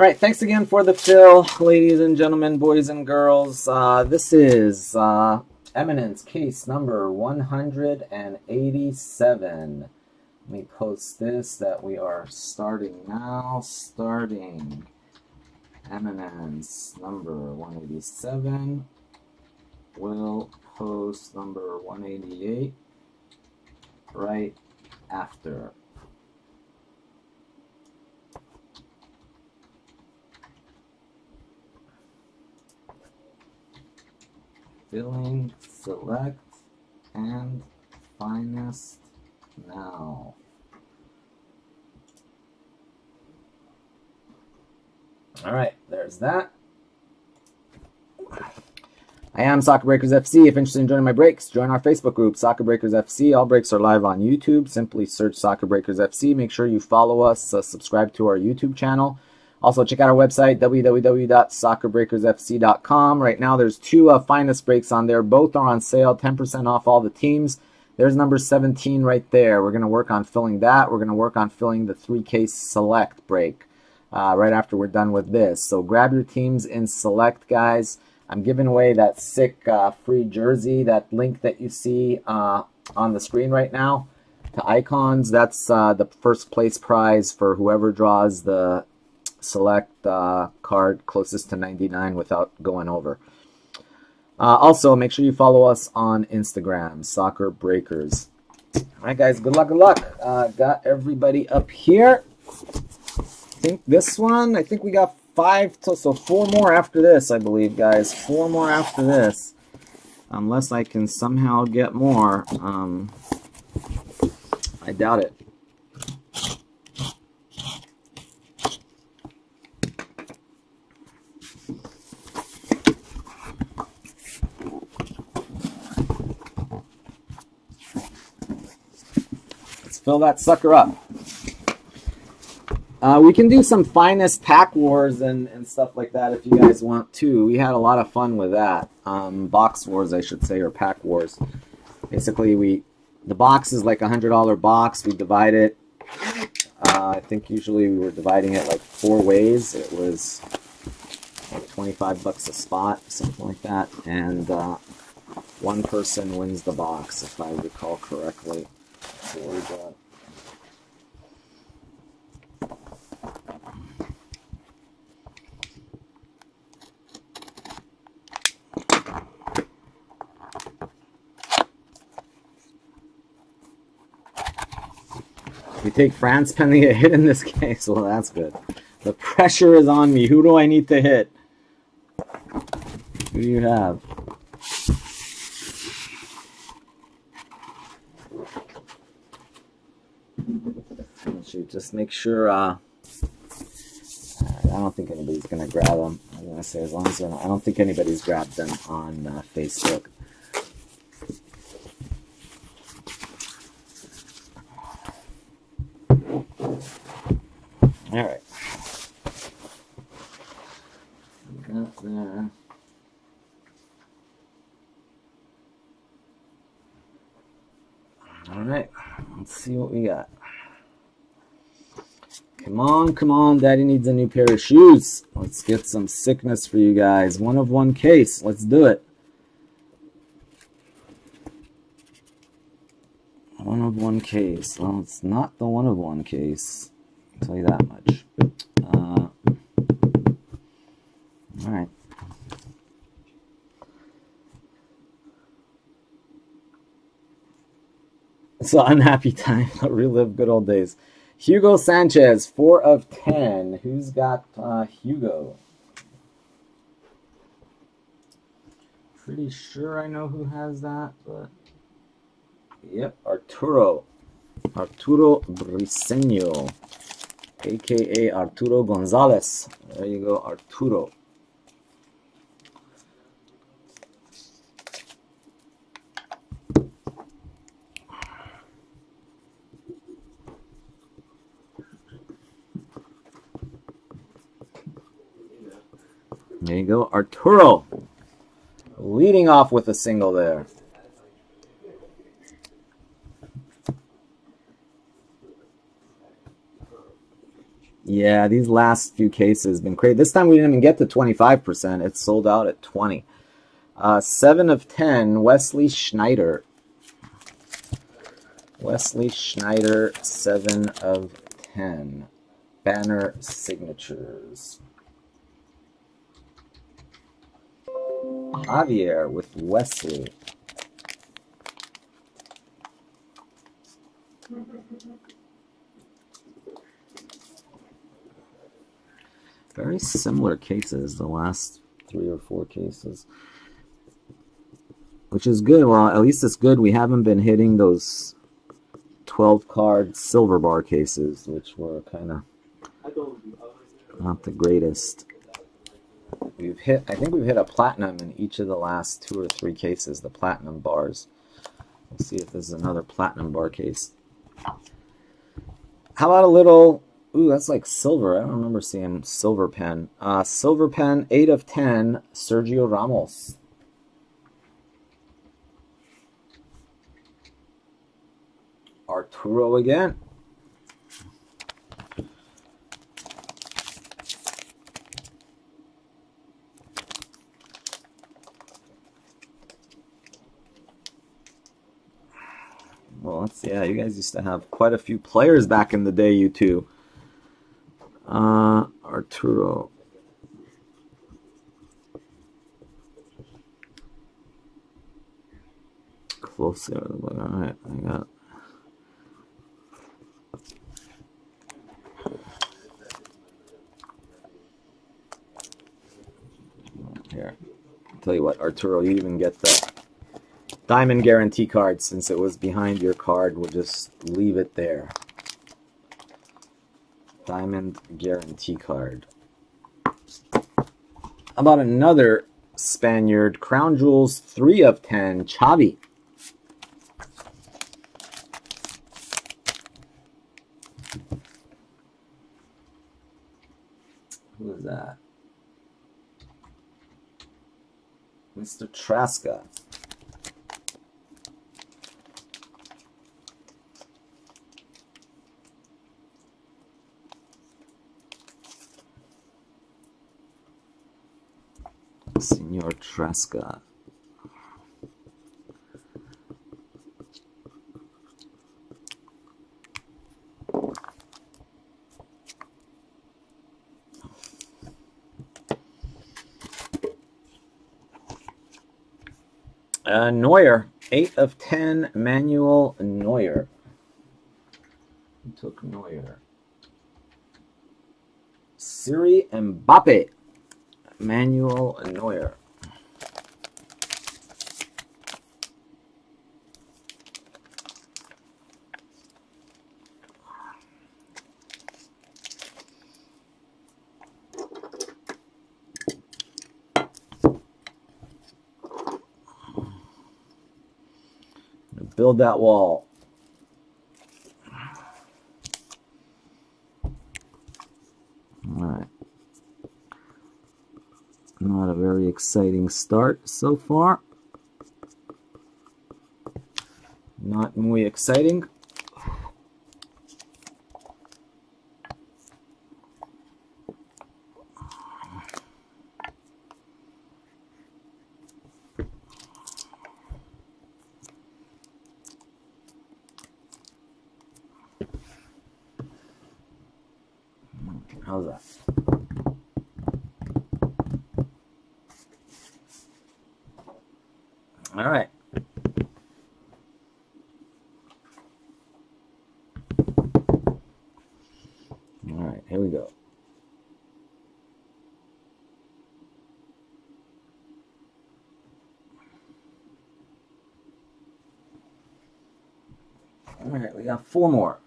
All right, thanks again for the fill, ladies and gentlemen, boys and girls. Uh, this is uh, Eminence case number 187. Let me post this that we are starting now. Starting Eminence number 187. Will post number 188 right after. Filling, select, and finest now. All right, there's that. I am Soccer Breakers FC. If interested in joining my breaks, join our Facebook group, Soccer Breakers FC. All breaks are live on YouTube. Simply search Soccer Breakers FC. Make sure you follow us, uh, subscribe to our YouTube channel. Also, check out our website, www.soccerbreakersfc.com. Right now, there's two uh, finest breaks on there. Both are on sale, 10% off all the teams. There's number 17 right there. We're going to work on filling that. We're going to work on filling the 3K Select break uh, right after we're done with this. So grab your teams in Select, guys. I'm giving away that sick uh, free jersey, that link that you see uh, on the screen right now to Icons. That's uh, the first place prize for whoever draws the select the card closest to 99 without going over. Uh, also, make sure you follow us on Instagram, Soccer Breakers. All right, guys, good luck, good luck. Uh, got everybody up here. I think this one, I think we got five, to, so four more after this, I believe, guys. Four more after this. Unless I can somehow get more. Um, I doubt it. Fill that sucker up. Uh, we can do some finest pack wars and, and stuff like that if you guys want to. We had a lot of fun with that. Um, box wars, I should say, or pack wars. Basically, we the box is like a hundred dollar box. We divide it. Uh, I think usually we were dividing it like four ways. It was like 25 bucks a spot, something like that. And uh, one person wins the box, if I recall correctly. We take France pending a hit in this case. Well, that's good. The pressure is on me. Who do I need to hit? Who do you have? Just make sure. Uh, I don't think anybody's gonna grab them. I was gonna say as long as I don't think anybody's grabbed them on uh, Facebook. All right. Got there. All right, let's see what we got. Come on, daddy needs a new pair of shoes. Let's get some sickness for you guys. One of one case. Let's do it. One of one case. Well, it's not the one of one case. I'll tell you that much. Uh, all right. So unhappy time. Relive good old days. Hugo Sanchez, 4 of 10. Who's got uh, Hugo? Pretty sure I know who has that, but... Yep, Arturo. Arturo Briseño aka Arturo Gonzalez. There you go, Arturo. There you go, Arturo. Leading off with a single there. Yeah, these last few cases been crazy. This time we didn't even get to 25%. It sold out at 20. Uh, 7 of 10, Wesley Sneijder. Wesley Sneijder, 7 of 10. Banner signatures. Javier with Wesley. Very similar cases, the last three or four cases. Which is good. Well, at least it's good we haven't been hitting those 12 card silver bar cases, which were kind of not the greatest. We've hit, I think we've hit a platinum in each of the last two or three cases, the platinum bars. We'll see if this is another platinum bar case. How about a little, ooh, that's like silver. I don't remember seeing silver pen. Uh, silver pen, 8 of 10, Sergio Ramos. Arturo again. Let's yeah, you guys used to have quite a few players back in the day, you two. Uh, Arturo. Closer. All right, I got. Here, I'll tell you what, Arturo, you even get the diamond guarantee card since it was behind your card. We'll just leave it there. Diamond guarantee card. How about another Spaniard? Crown Jewels 3 of 10. Xavi. Who is that? Mr. Traska. Senor Traska. Uh, Neuer, 8 of 10, Manuel Neuer. Who took Neuer? Siri Mbappe, Manuel Neuer. Build that wall. All right. Not a very exciting start so far. Not muy exciting. How's that? All right. All right, here we go. All right, we got four more.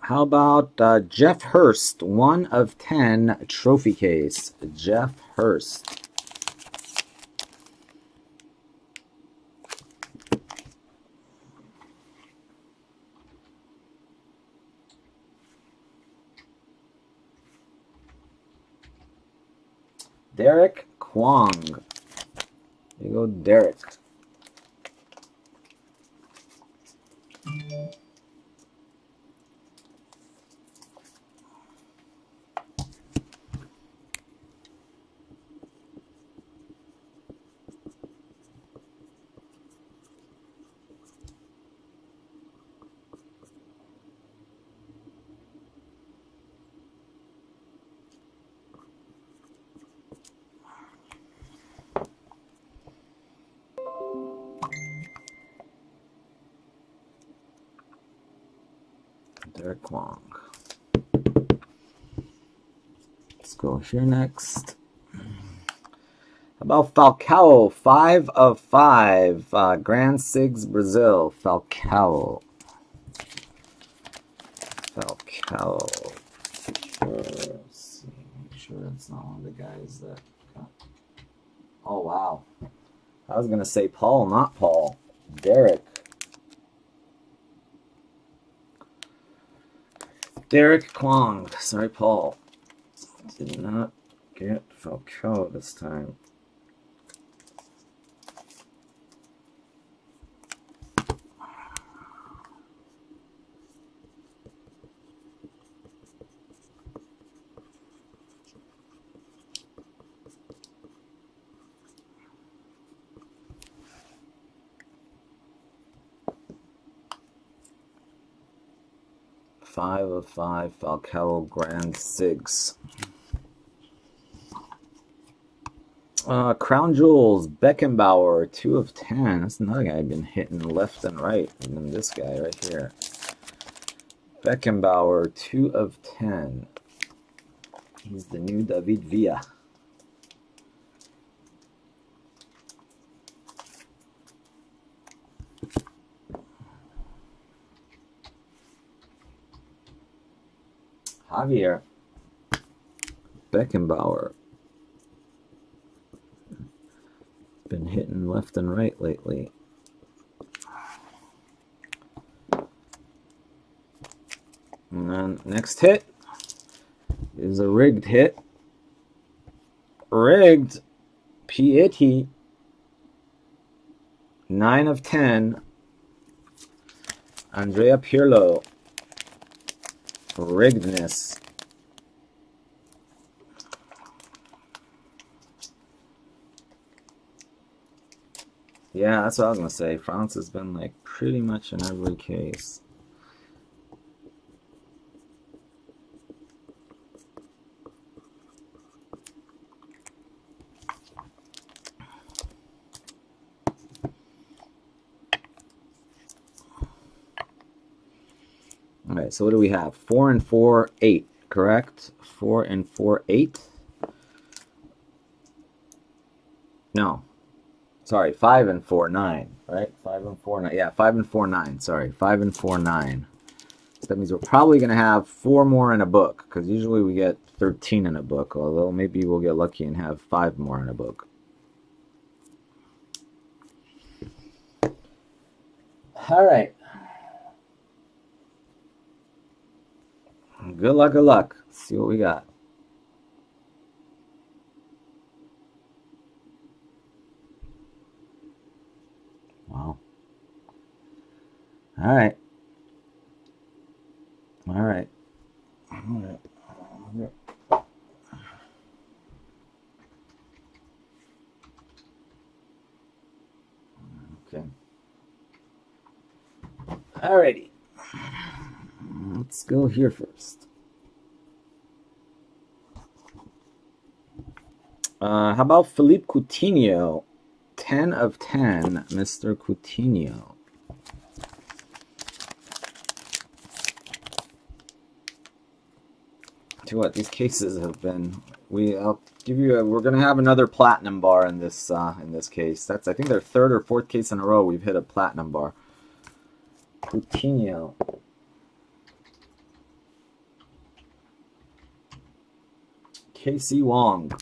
How about uh, Geoff Hurst, one of 10 trophy case? Geoff Hurst. Kwong. There you go, Derek. Derek Kwong. Let's go here next. About Falcao, five of five. Uh, Grand Sigs Brazil. Falcao. Falcao. Make sure it's not one of the guys that. Oh wow. I was gonna say Paul, not Paul. Derek. Derek Kwong. Sorry, Paul. Did not get Falcao this time. Five of five, Falcao Grand 6. Uh, Crown Jewels, Beckenbauer, two of ten. That's another guy I've been hitting left and right. And then this guy right here. Beckenbauer, two of ten. He's the new David Villa. Javier Beckenbauer. Been hitting left and right lately. And then next hit is a rigged hit. Rigged Piety. 9 of 10. Andrea Pirlo riggedness. Yeah, that's what I was gonna say. France has been like pretty much in every case. Right, so what do we have? Four and four, eight, correct? Four and four, eight. No, sorry, five and four, nine, right? Five and four, nine. Yeah, five and four, nine. Sorry, five and four, nine. So that means we're probably going to have four more in a book because usually we get 13 in a book, although maybe we'll get lucky and have five more in a book. All right. Good luck, good luck. Let's see what we got. Wow. All right. All right. All right. Okay. All righty. Let's go here first. Uh, how about Philippe Coutinho? 10 of 10, Mr. Coutinho. To what these cases have been. We I'll give you a, we're gonna have another platinum bar in this uh, in this case. That's I think their third or fourth case in a row we've hit a platinum bar. Coutinho. Casey Wong.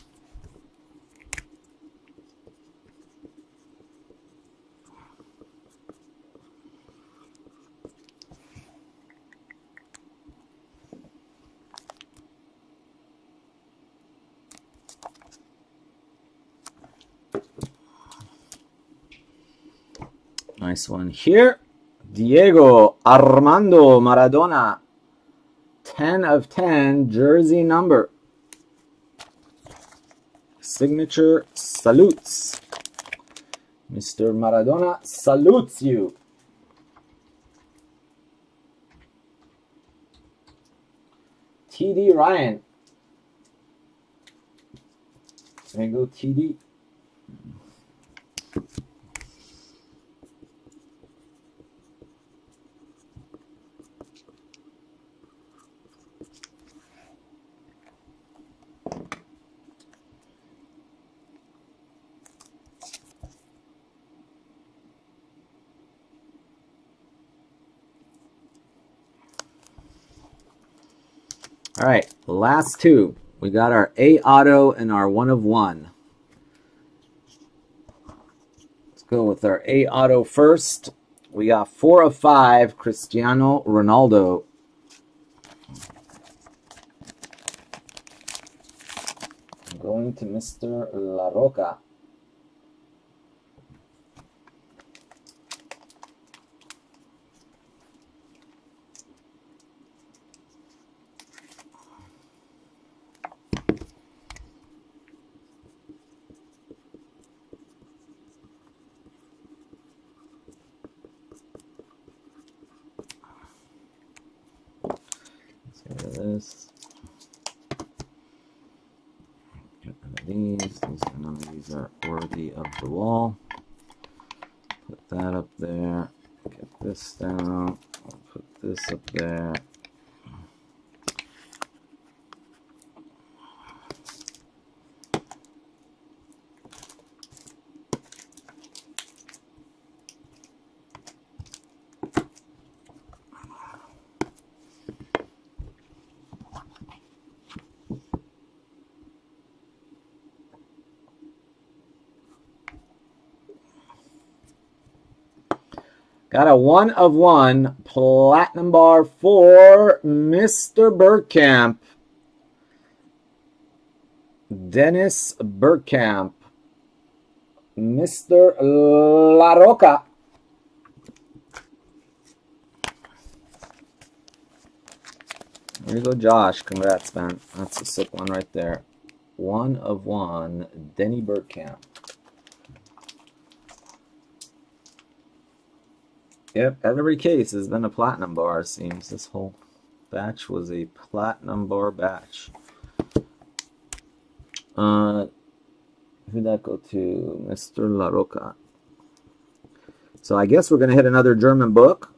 Nice one here. Diego Armando Maradona, 10 of 10, jersey number. Signature salutes. Mr. Maradona salutes you. TD Ryan. Go, TD. All right, last two. We got our A auto and our one of one. Let's go with our A auto first. We got four of five, Cristiano Ronaldo. going to Mr. La Roca. this. Get rid of these. These none of these are worthy of the wall. Put that up there. Get this down. I'll put this up there. Got a one of one platinum bar for Mr. Bergkamp. Dennis Bergkamp. Mr. La Roca. There you go, Josh. Congrats, man. That's a sick one right there. One of one, Denny Bergkamp. Yep, every case has been a platinum bar, it seems. This whole batch was a platinum bar batch. Uh, who'd that go to? Mr. La Roca. So I guess we're going to hit another German book.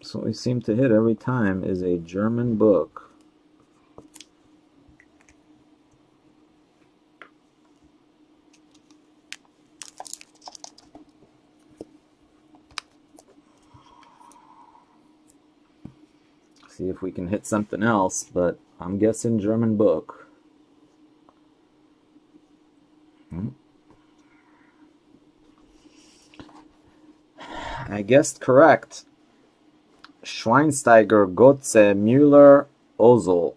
So we seem to hit every time is a German book. See if we can hit something else, but I'm guessing German book. Hmm. I guessed correct. Schweinsteiger, Götze, Müller, Ozil.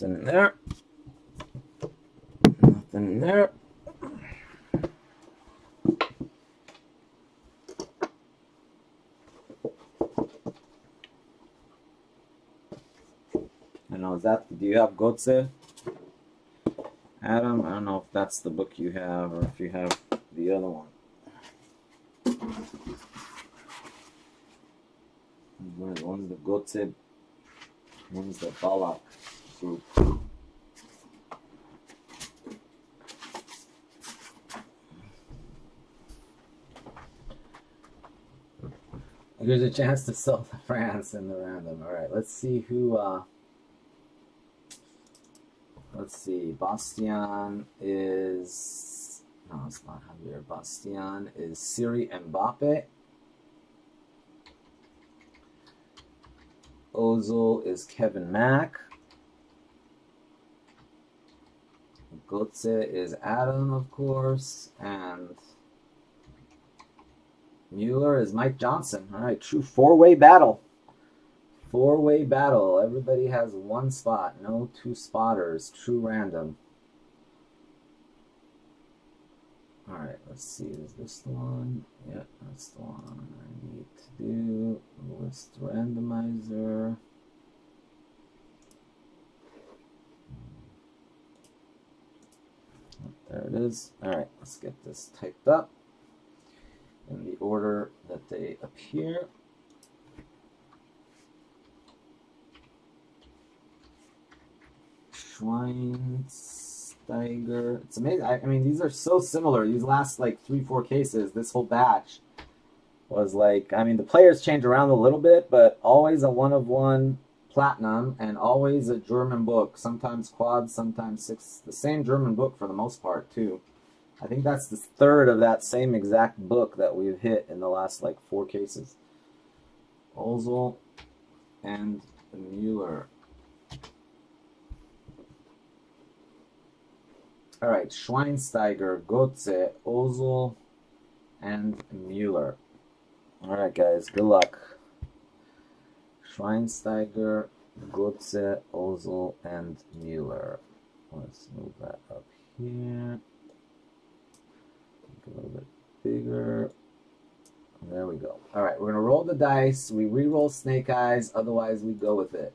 Nothing in there. Nothing in there. I know, that, do you have Götze? Adam, I don't know if that's the book you have or if you have the other one. One's the Götze, one's the Ballack group. There's a chance to sell France in the random. All right, let's see who. Uh, let's see. Bastian is no, it's not Javier. Bastian is Siri Mbappe. Ozil is Kevin Mack. Götze is Adam, of course, and Mueller is Mike Johnson. All right, true four-way battle. Four-way battle. Everybody has one spot. No two spotters. True random. All right, let's see. Is this the one? Yeah, that's the one I need to do. List randomizer. There it is. All right, let's get this typed up in the order that they appear. Schweinsteiger. It's amazing. I, I, mean, these are so similar. These last like three, four cases, this whole batch was like, I mean, the players change around a little bit, but always a one of one platinum and always a German book. Sometimes quad, sometimes six. The same German book for the most part, too. I think that's the third of that same exact book that we've hit in the last like four cases. Ozil and Mueller. All right, Schweinsteiger, Götze, Ozil, and Mueller. All right, guys, good luck. Schweinsteiger, Götze, Ozil, and Mueller. Let's move that up here a little bit bigger. There we go. All right, we're going to roll the dice. We re-roll snake eyes. Otherwise, we go with it.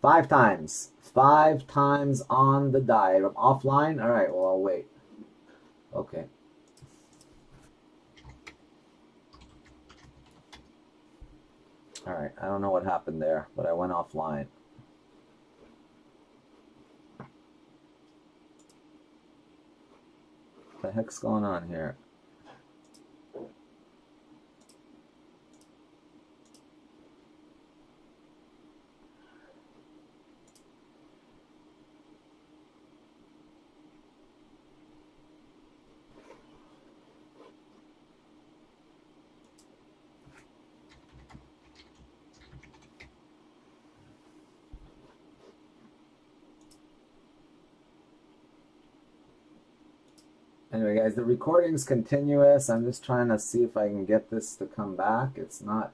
Five times. Five times on the die. I'm offline? All right, well, I'll wait. Okay. All right, I don't know what happened there, but I went offline. The heck's going on here? Anyway, guys, the recording's continuous. I'm just trying to see if I can get this to come back. It's not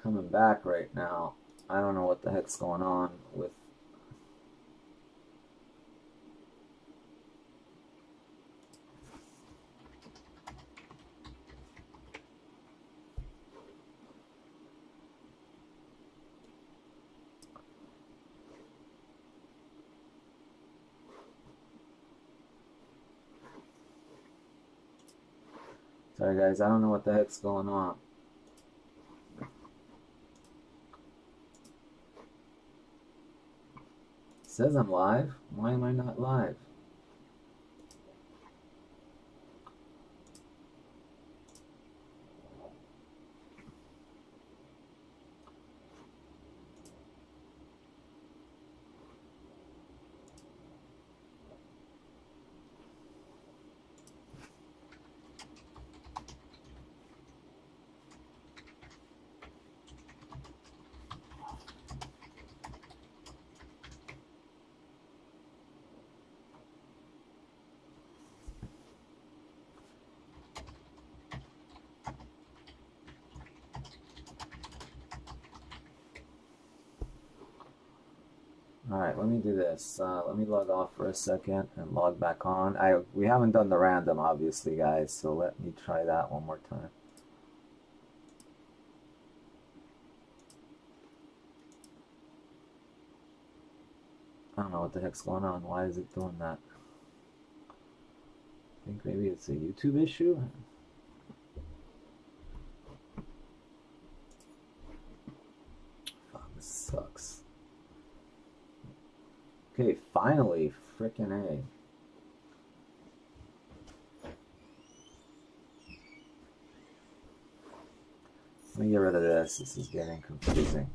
coming back right now. I don't know what the heck's going on with Sorry guys, I don't know what the heck's going on. Says I'm live. Why am I not live? Alright, let me do this. Uh, let me log off for a second and log back on. I We haven't done the random, obviously, guys, so let me try that one more time. I don't know what the heck's going on. Why is it doing that? I think maybe it's a YouTube issue. this sucks. Okay, finally, frickin' A. Let me get rid of this. This is getting confusing.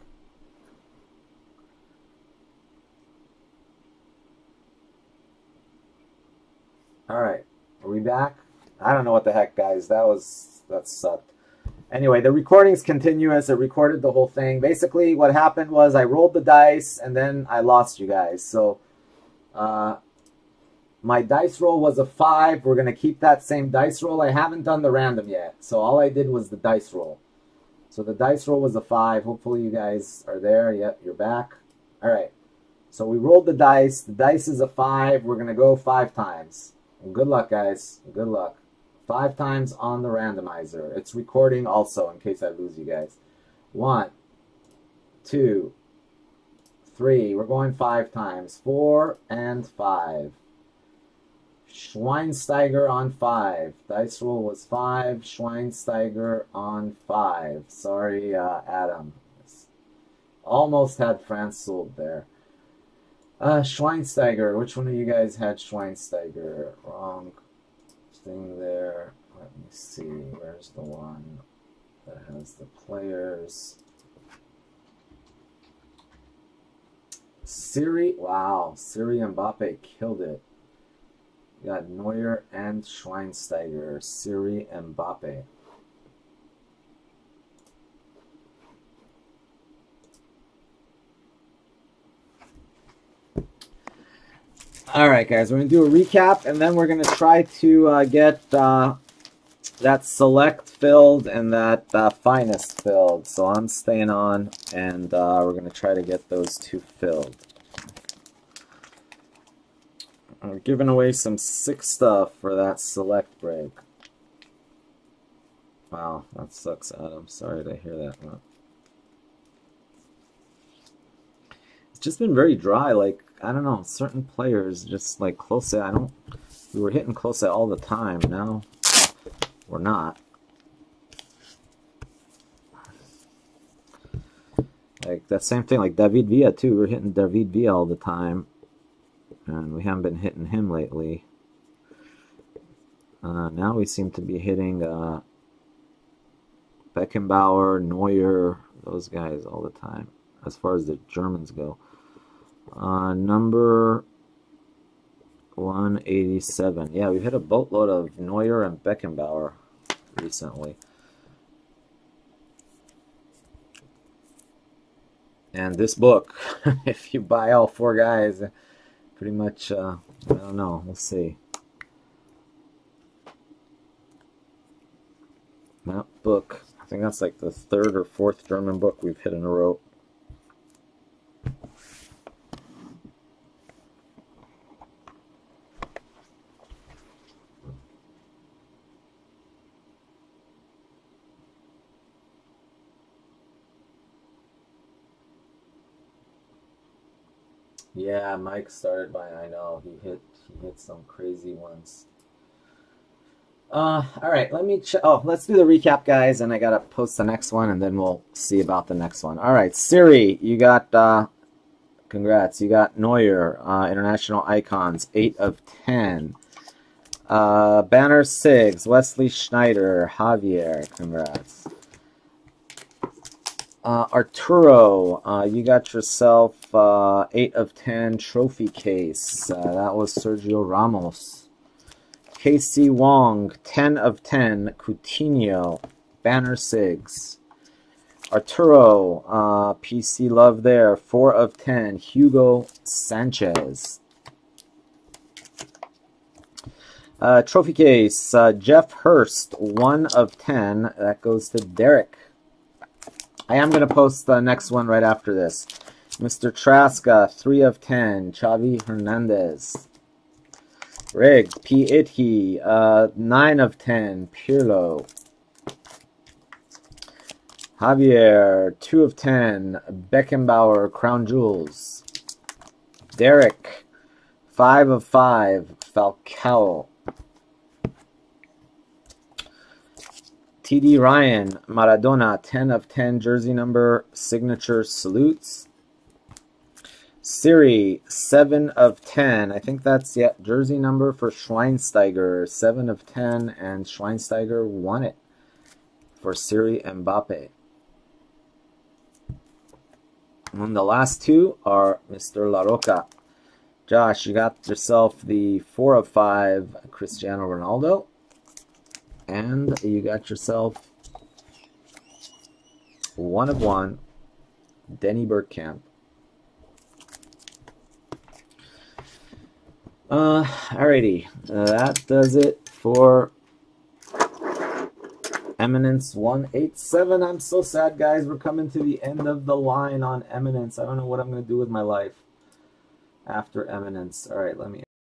Alright, are we back? I don't know what the heck, guys. That was, that sucked. Anyway, the recording's continuous. It recorded the whole thing. Basically, what happened was I rolled the dice, and then I lost you guys. So, uh, My dice roll was a five. We're going to keep that same dice roll. I haven't done the random yet. So all I did was the dice roll. So the dice roll was a five. Hopefully you guys are there. Yep, you're back. All right. So we rolled the dice. The dice is a five. We're going to go five times. Good luck, guys. Good luck. Five times on the randomizer. It's recording also in case I lose you guys. One, two, three. We're going five times. Four and five. Schweinsteiger on five. Dice roll was five. Schweinsteiger on five. Sorry, uh, Adam. Almost had France sold there. Uh, Schweinsteiger. Which one of you guys had Schweinsteiger? Wrong thing there. Let me see. Where's the one that has the players? Siri. Wow. Siri Mbappe killed it. Got Neuer and Schweinsteiger. Siri Mbappe. All right, guys, we're going to do a recap, and then we're going to try to uh, get uh, that select filled and that uh, finest filled. So I'm staying on, and uh, we're going to try to get those two filled. I'm giving away some sick stuff for that select break. Wow, that sucks, Adam. Sorry to hear that. Just been very dry. Like, I don't know, certain players just like Klose. I don't, we were hitting Klose all the time. Now we're not. Like that same thing, like David Villa too. We we're hitting David Villa all the time, and we haven't been hitting him lately. Uh, now we seem to be hitting uh, Beckenbauer, Neuer, those guys all the time, as far as the Germans go. Uh, number 187. Yeah, we've hit a boatload of Neuer and Beckenbauer recently. And this book, if you buy all four guys, pretty much, uh, I don't know, we'll see. That book, I think that's like the third or fourth German book we've hit in a row. Yeah, Mike started by I know he hit he hit some crazy ones. Uh, all right, let me. Ch- oh, let's do the recap, guys, and I gotta post the next one, and then we'll see about the next one. All right, Siri, you got. Uh, congrats, you got Neuer, uh, international icons, eight of ten. Uh, Banner Sigs, Wesley Sneijder, Javier, congrats. Uh, Arturo, uh, you got yourself uh, 8 of 10 trophy case. Uh, that was Sergio Ramos. KC Wong, 10 of 10. Coutinho, Banner Sigs. Arturo, uh, PC Love there, 4 of 10. Hugo Sanchez. Uh, trophy case, Geoff Hurst, 1 of 10. That goes to Derek. I am going to post the next one right after this. Mr. Traska, 3 of 10. Xavi Hernandez. Rigged, P. Itke, uh, 9 of 10. Pirlo. Javier, 2 of 10. Beckenbauer, Crown Jewels. Derek, 5 of 5. Falcao. TD Ryan, Maradona, 10 of 10 jersey number, signature salutes. Siri, 7 of 10. I think that's yeah, jersey number for Schweinsteiger, 7 of 10, and Schweinsteiger won it for Siri Mbappe. And the last two are Mr. La Roca. Josh, you got yourself the 4 of 5 Cristiano Ronaldo. And you got yourself one of one, Denny Bergkamp. Uh, alrighty, that does it for Eminence 187. I'm so sad, guys. We're coming to the end of the line on Eminence. I don't know what I'm going to do with my life after Eminence. All right, let me